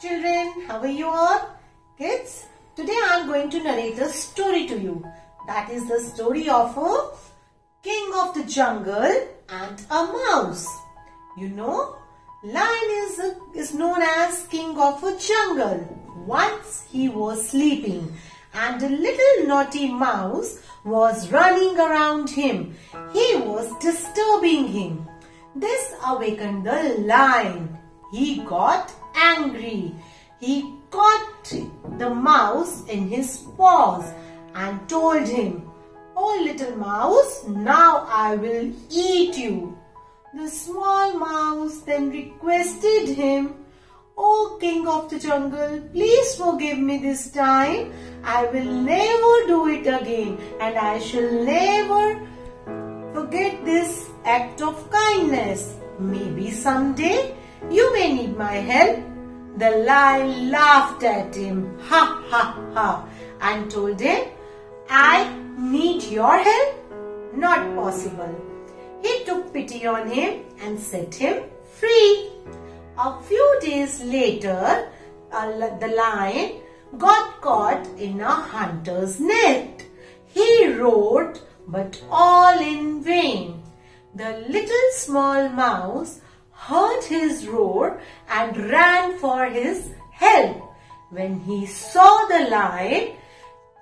Children, how are you all? Kids, today I am going to narrate a story to you. That is the story of a king of the jungle and a mouse. You know, lion is, is known as king of a jungle. Once he was sleeping and a little naughty mouse was running around him. He was disturbing him. This awakened the lion. He got angry. He caught the mouse in his paws and told him, Oh little mouse, now I will eat you. The small mouse then requested him, Oh king of the jungle, please forgive me this time. I will never do it again and I shall never forget this act of kindness. Maybe someday you may need my help. The lion laughed at him, ha ha ha, and told him, I need your help? Not possible. He took pity on him and set him free. A few days later, the lion got caught in a hunter's net. He roared, but all in vain. The little small mouse heard his roar and ran for his help. When he saw the lion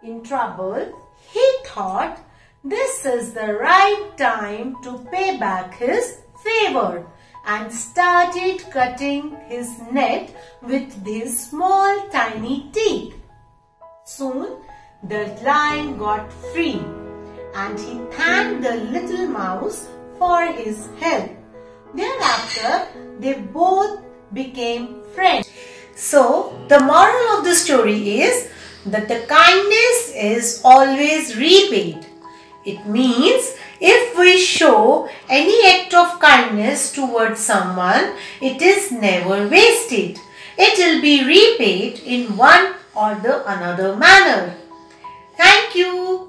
in trouble, he thought this is the right time to pay back his favor and started cutting his net with his small tiny teeth. Soon the lion got free and he thanked the little mouse for his help. Thereafter, they both became friends. So, the moral of the story is that the kindness is always repaid. It means if we show any act of kindness towards someone, it is never wasted. It will be repaid in one or the another manner. Thank you.